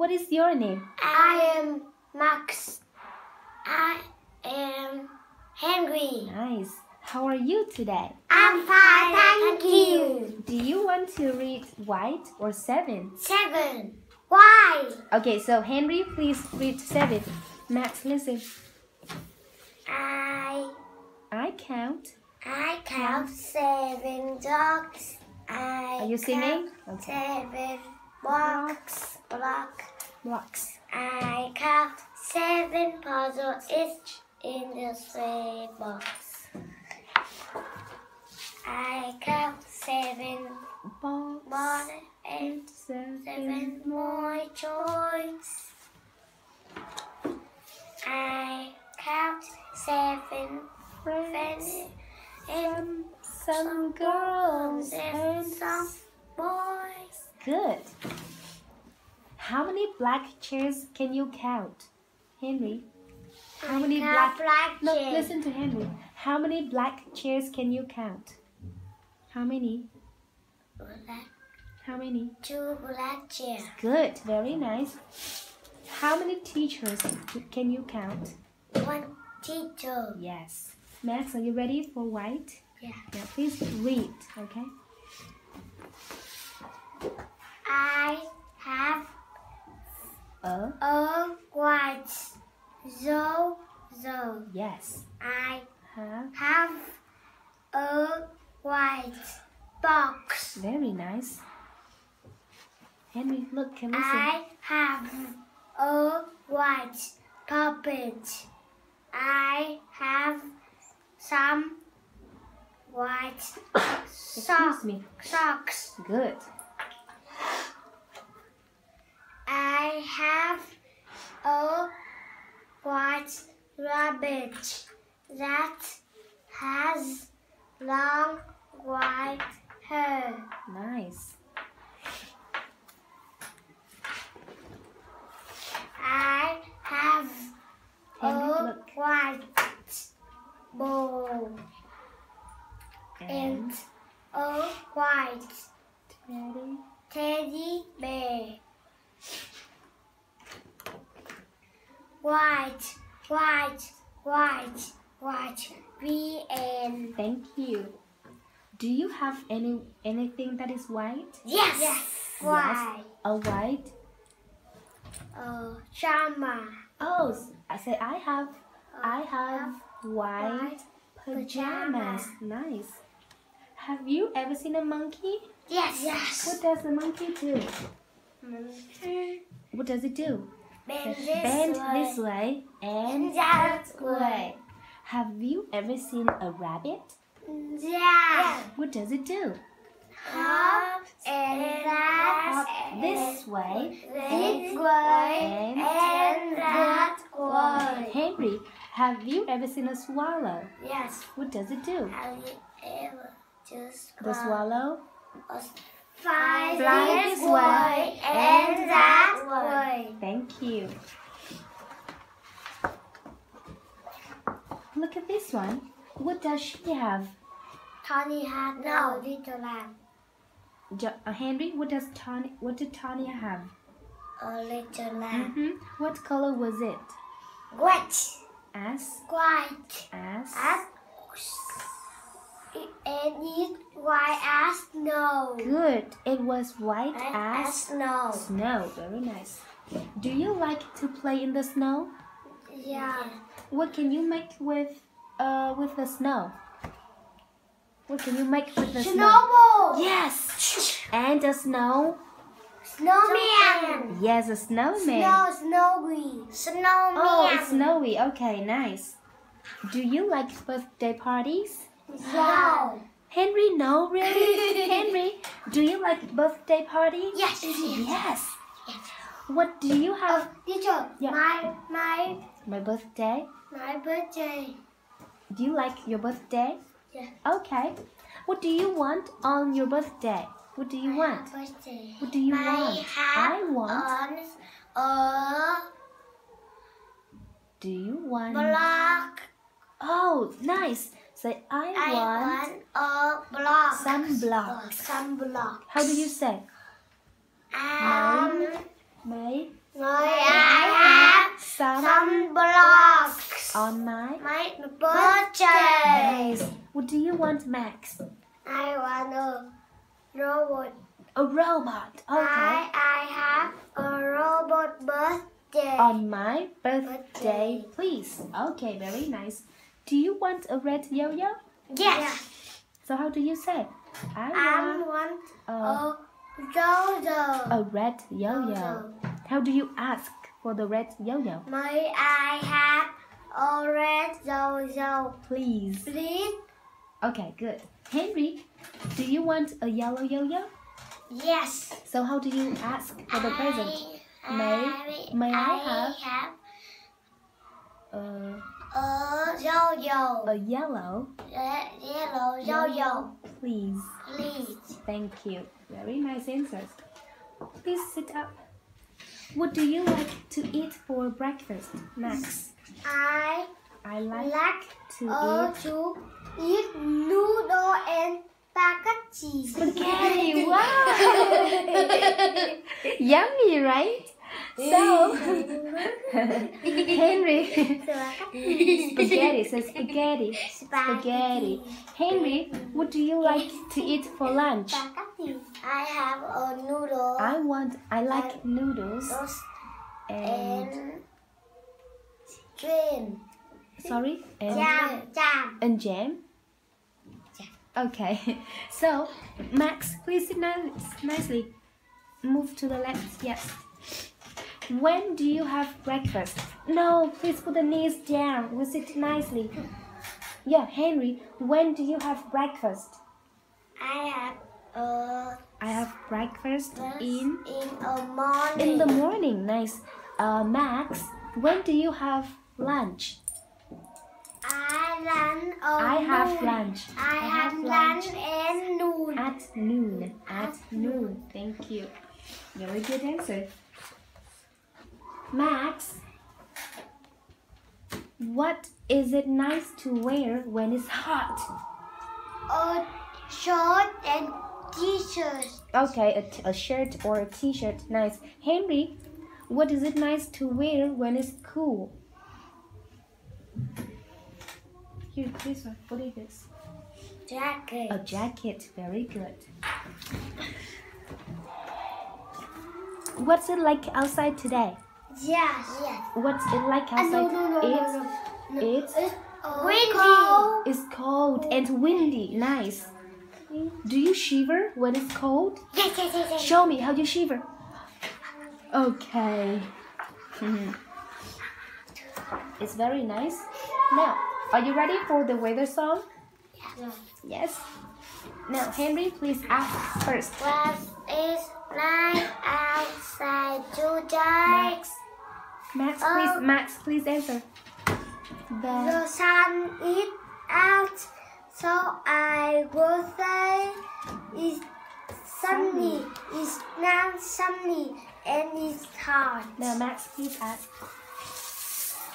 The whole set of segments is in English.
What is your name? I am Max. I am Henry. Nice. How are you today? I'm fine, thank you. Do you want to read white or seven? Seven. Why? Okay, so Henry, please read seven. Max, listen. I I count. I count seven dogs. I Are you singing? Okay. Seven blocks. Block. Blocks. I count seven puzzles each in the same box. I count seven more and Seven. seven more joys. I count seven Friends. and Some girls and and some boys. Good. How many black chairs can you count? Henry. How many black black No, chairs. listen to Henry. How many black chairs can you count? How many? Black- How many? Two black chairs. Good, very nice. How many teachers can you count? One teacher. Yes. Max, are you ready for white? Yeah. Now please read, okay? I have A. a white zo zo. Yes. I Have. have a white box. Very nice. Henry, look, can we see? I have a white puppet. I have some white Excuse me. socks. Good. I have a white rabbit that has long white hair. Nice. I have Henry, a look. white bowl and a white Teddy. teddy bear. White, white, white, white. The end. Thank you. Do you have any anything that is white? Yes. Yes. White. A white? Uh, Shama. Oh, I say I have I have white white pajamas. Nice. Have you ever seen a monkey? Yes. Yes. What does the monkey do? What does it do? Bend this Bend way. this way and that way. Have you ever seen a rabbit? Yeah. What does it do? Hop and that. Hop this way This way and and that way. Henry, have you ever seen a swallow? Yes. What does it do? Have you ever just The swallow fly Fly this this way and that way? Thank you. Look at this one. What does she have? Tony had no little lamb. Jo- uh, Henry, what does Tanya, what did Tanya have? A little lamb. hmm What color was it? White. As, White. as, As and it white as snow. Good. It was white as as snow. snow. Very nice. Do you like to play in the snow? Yeah. What can you make with, uh, with the snow? What can you make with the snow? Snowball. Yes. And a snow. Snowman. Yes, a snowman. Snow, snowy. Snowman. Oh, it's snowy. Okay, nice. Do you like birthday parties? No. Henry, no, really? Henry, do you like birthday parties? Yes. Yes. What do you oh, have? Teacher, Yeah. my my My birthday. my birthday. Do you like your birthday? Yeah. Okay. What do you want on your birthday? What do you want? Birthday. What do you I want? I want. on a Do you want? block. Oh, nice. Say I, I want. want a block. some blocks. Some block. How do you say? Um, May I have some, some blocks. on my My birthday. Nice. What do you want, Max? I want a robot. A robot. Okay. I, I have a robot birthday. On my birthday, Birthday. please. Okay, very nice. Do you want a red yo-yo? yes. So how do you say? I I want want a, a Dodo. a red yo-yo. How do you ask for the red yo-yo? May I have a red Dodo, Please. please? Okay, good. Henry, do you want a yellow yo-yo? Yes. So how do you ask for the present? May- may I have- have Uh, a yo-yo? a yellow, Red, yellow yo-yo, please. please. Thank you. Very nice answers. Please sit up. What do you like to eat for breakfast, Max? I I like like to uh, eat to eat noodle and spaghetti. spaghetti. Wow! Yummy, right? So, Henry, uh, spaghetti, so spaghetti, spaghetti. Henry, what do you like to eat for lunch? I have a noodle. I want, I like noodles and, and jam. sorry, and, Jam. Jam. and jam. Okay, so Max, please sit nice, nicely. Move to the left, yes. When do you have breakfast? No, please put the knees down. We sit nicely. Yeah, Henry, when do you have breakfast? I have a I have breakfast in in a morning. in the morning. Nice. Uh, Max, when do you have lunch? I run a I have noon. lunch. I, have lunch and noon. At noon. At noon. Thank you. Very good answer. Max, what is it nice to wear when it's hot? A short and t-shirt. Okay, a, t- a shirt or a t-shirt. Nice. Henry, what is it nice to wear when it's cool? Here, this one. What is this? Jacket. A jacket. Very good. What's it like outside today? Yes. Yes. What's it like Uh, outside? no, no, no, it's, no, no. it's It's windy. it's cold and windy. Nice. Do you shiver when it's cold? Yes, yes, yes, yes. Show me how you shiver. Okay. It's very nice. Now, are you ready for the weather song? Yes. Yes. Now, Henry, please ask first. What is like outside today? Max. Max, please. Oh. Max, please answer. The The sun is out, so I will say it's sunny. It's not sunny and it's hot. now, Max, please ask.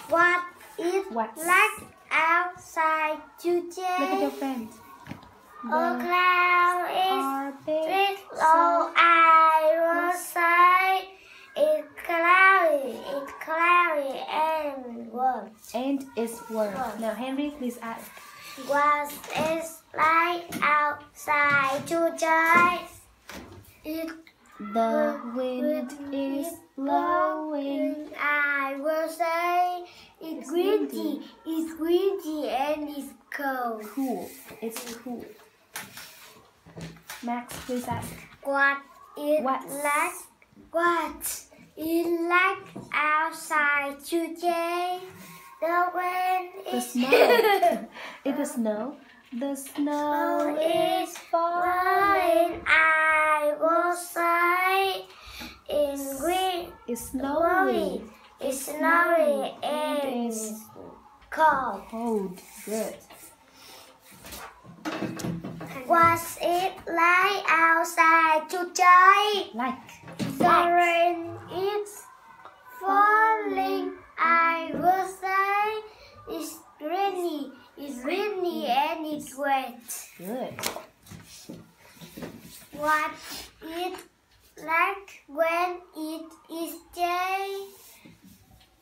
What is What's- like outside today? Look at your friend. A The cloud is carpet. big, so I will say it's cloudy. It's cloudy and warm. And it's. Warm. Now, Henry, please ask. What is like outside today? It The wind is blowing. I will say it's windy. It's windy and it's cold. Cool. It's cool. Max, please ask. What is What's- like? What is like outside today? The wind The is snow. It is snow. The snow is falling. I will say in green. It's snowing. It's snowing and It's it's cold. cold. Good. What's it like outside today? Like. The rain is falling. I will say it's rainy. It's rainy and it's wet. Good. What is like when it is day.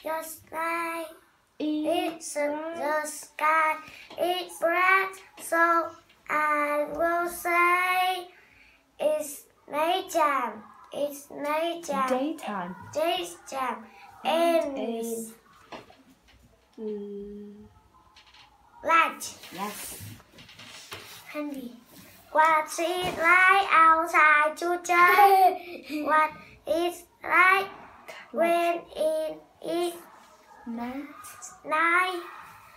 Just like it's the sky. It's bright, so I will say it's nighttime. It's nighttime. Daytime. Daytime. And Is it's mm, light. yes. Handy. What's it like outside today? what is like when it is Night. night?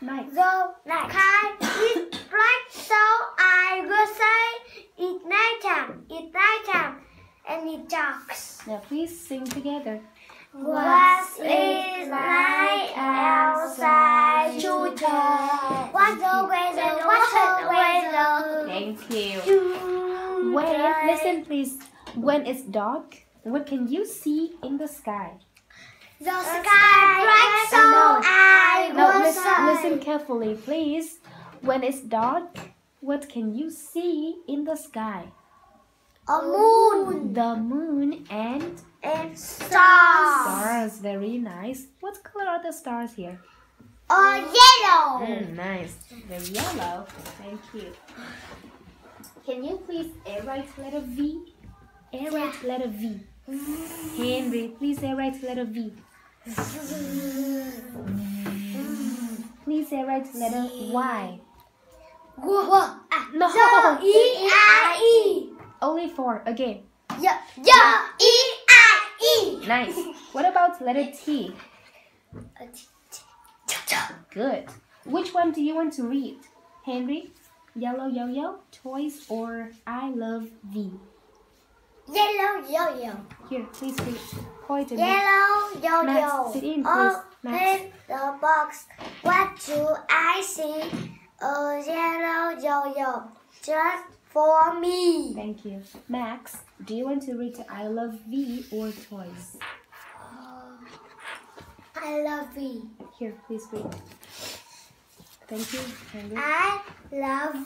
Night. The sky is black, so I will say it's nighttime. It's nighttime, and it darks. Now please sing together. What's it like outside today? What's the weather? What's the weather? Thank you. When listen please. When it's dark, what can you see in the sky? The sky bright, so No. I Now will listen, say listen carefully, please. When it's dark, what can you see in the sky? a moon The moon and and stars. stars. Very nice. What color are the stars here? A yellow. Mm, nice. They're yellow. Thank you. Can you please air write letter V? Air write letter V. Henry, please air write letter V. Please write letter Y. No. E I E. Only four. Again. Yeah, yeah, E Nice. What about letter T? Good. Which one do you want to read? Henry? Yellow yo-yo, toys, or I love V? Yellow yo-yo. Here, please read. Point to. Yellow yo-yo. Max, sit in, please. Max. Open the box. What do I see? A yellow yo-yo. Just for me. Thank you. Max, do you want to read I love V or toys? Um, I love you. Here, please read. Thank you. I love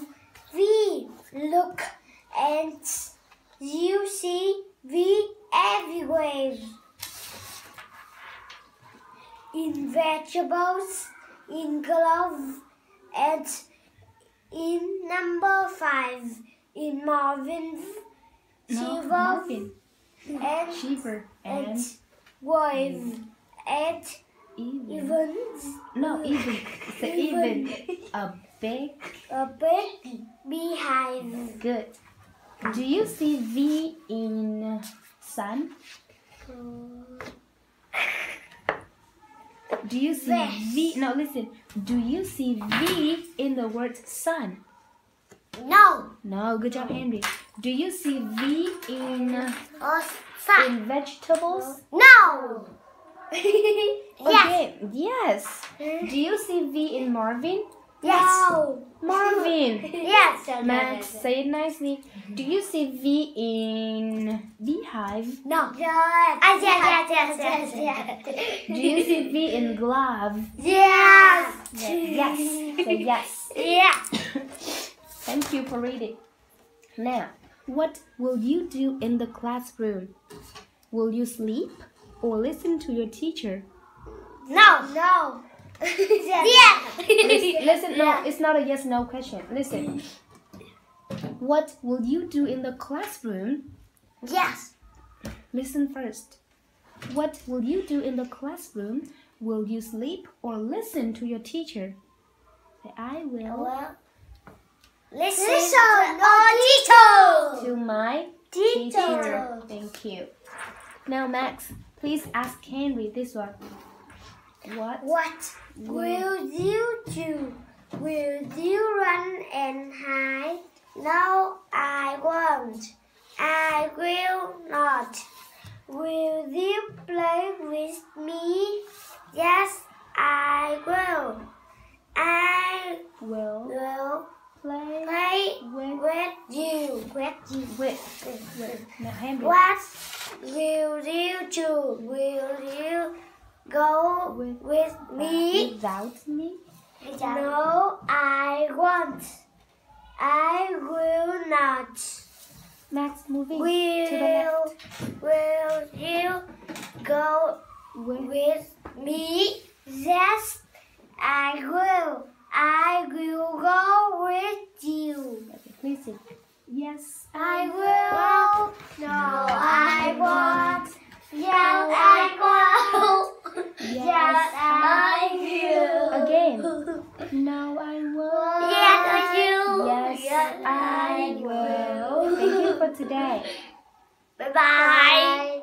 V. Look, and you see V everywhere. In vegetables, in glove, and in number five, in Marvin's No, Marvin. and Cheaper and and wave, and even. even No, even. It's a even. A big. a big beehive. Good. Do you see V in sun? Do you see. V? No, listen. Do you see V in the word sun? No, No, good job, Henry. Do you see V in uh, uh, a in vegetables? No. Okay, yes. Hmm? Do you see V in Marvin? Yes. Marvin. Yes. Max, say it nicely. Do you see V in beehive? No. Yes. Ah, yes. Yes. Yes. Yes. Yes. Do you see V in glove? Yes. Yes. Say yes. Yeah. Thank you for reading. Now, what will you do in the classroom? Will you sleep or listen to your teacher? No. No. yes. Listen, listen no, it's not a yes no question. Listen. What will you do in the classroom? Yes. Listen first. What will you do in the classroom? Will you sleep or listen to your teacher? Say, I will Well, listen, listen or teacher. to my Teacher. teacher. Thank you. Now, Max, please ask Henry this one. What? What will you do? Will you run and hide? No, I won't. I will not. Will you play with me? Yes, I will. I Will will play play with with you. What will you do? Will you go With- with me? Without me? No, I won't. I will not. Max, moving Will, to the left. will you go With with me? Yes, I will. I will go with you. okay, please sit. Yes, I will. No, I won't. Yes, I will. Yes, I will. Again. No, I won't. Yes, I will. Yes, Yes, I will. Thank you for today. Bye bye.